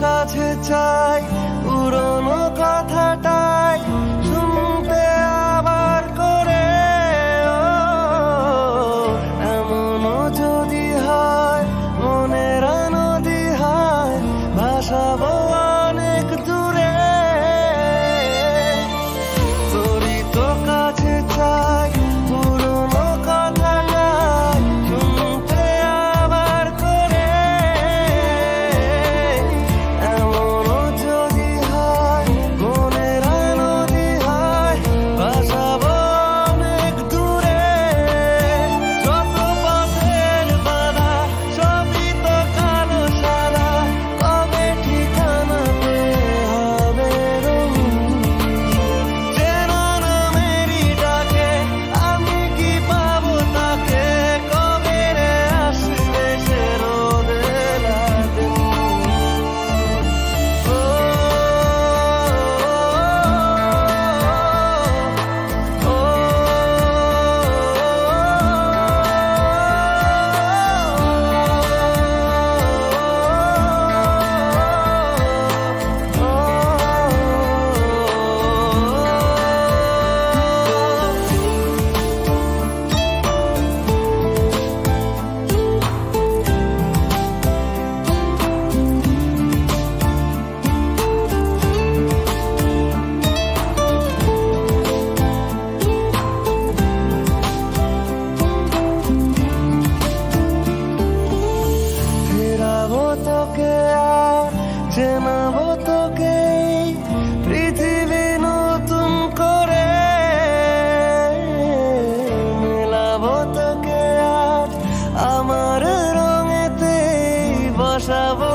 কাছে চাই পুরনো কথাটা sabor.